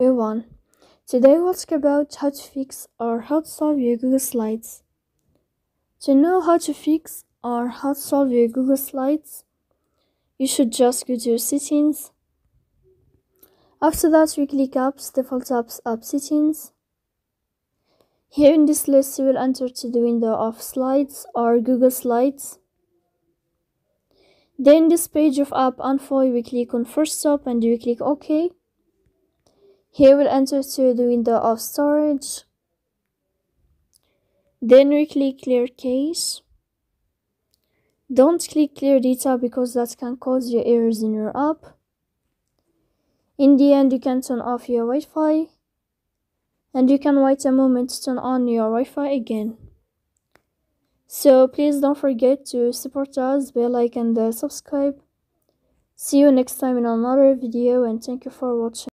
everyone. Today we'll talk about how to fix or how to solve your Google Slides. To know how to fix or how to solve your Google Slides, you should just go to your settings. After that, we click apps, default apps, app settings. Here in this list, you will enter to the window of slides or Google Slides. Then this page of app info, we click on force stop and we click OK. Here we'll enter to the window of storage. Then we click clear cache. Don't click clear data because that can cause you errors in your app. In the end, you can turn off your Wi-Fi and you can wait a moment to turn on your Wi-Fi again. So please don't forget to support us by like and uh, subscribe. See you next time in another video and thank you for watching.